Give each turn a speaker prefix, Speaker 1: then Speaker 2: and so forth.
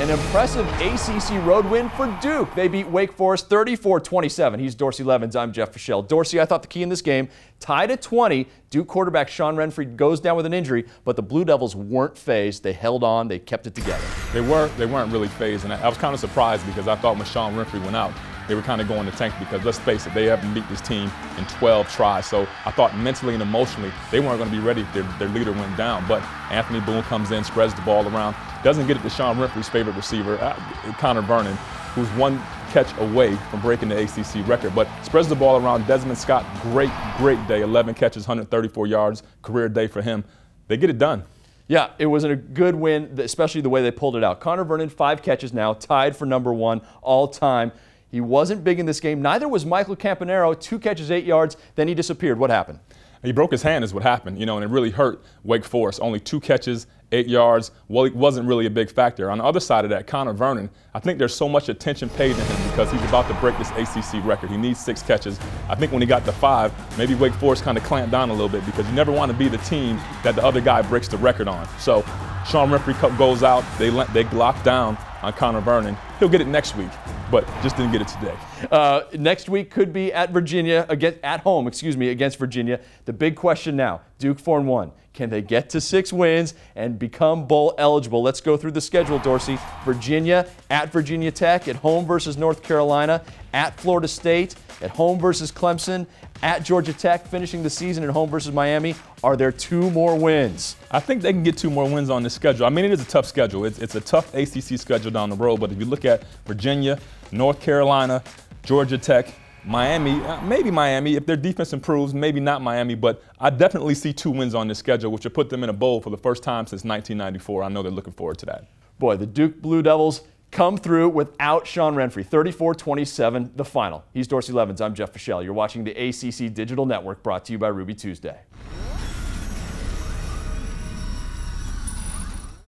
Speaker 1: An impressive ACC road win for Duke. They beat Wake Forest 34-27. He's Dorsey Levens. I'm Jeff Fischel. Dorsey, I thought the key in this game, tied at 20. Duke quarterback Sean Renfree goes down with an injury, but the Blue Devils weren't phased. They held on. They kept it together.
Speaker 2: They were. They weren't really phased, and I was kind of surprised because I thought when Sean Renfree went out, they were kind of going to tank because let's face it, they haven't beat this team in 12 tries. So I thought mentally and emotionally they weren't going to be ready if their, their leader went down. But Anthony Boone comes in, spreads the ball around, doesn't get it to Sean Renfree's favorite receiver, uh, Conner Vernon, who's one catch away from breaking the ACC record, but spreads the ball around. Desmond Scott, great, great day, 11 catches, 134 yards, career day for him. They get it done.
Speaker 1: Yeah, it was a good win, especially the way they pulled it out. Conner Vernon, five catches now, tied for number one all time. He wasn't big in this game. Neither was Michael Campanaro. Two catches, eight yards. Then he disappeared. What happened?
Speaker 2: He broke his hand, is what happened, you know, and it really hurt Wake Forest. Only two catches, eight yards. Well, it wasn't really a big factor. On the other side of that, Conner Vernon, I think there's so much attention paid to him because he's about to break this ACC record. He needs six catches. I think when he got to five, maybe Wake Forest kind of clamped down a little bit because you never want to be the team that the other guy breaks the record on. So Sean Renfree goes out. They they lock down on Conner Vernon. He'll get it next week, but just didn't get it today.
Speaker 1: Uh, next week could be at Virginia, against, at home, excuse me, against Virginia. The big question now, Duke 4 and 1. Can they get to six wins and become bowl eligible? Let's go through the schedule, Dorsey. Virginia at Virginia Tech, at home versus North Carolina, at Florida State, at home versus Clemson, at Georgia Tech, finishing the season at home versus Miami. Are there two more wins?
Speaker 2: I think they can get two more wins on this schedule. I mean, it is a tough schedule. It's, it's a tough ACC schedule down the road, but if you look at Virginia, North Carolina, Georgia Tech, Miami, uh, maybe Miami. If their defense improves, maybe not Miami, but I definitely see two wins on this schedule, which will put them in a bowl for the first time since 1994. I know they're looking forward to that.
Speaker 1: Boy, the Duke Blue Devils come through without Sean Renfree. 34-27, the final. He's Dorsey Levens. I'm Jeff Fischel. You're watching the ACC Digital Network brought to you by Ruby Tuesday.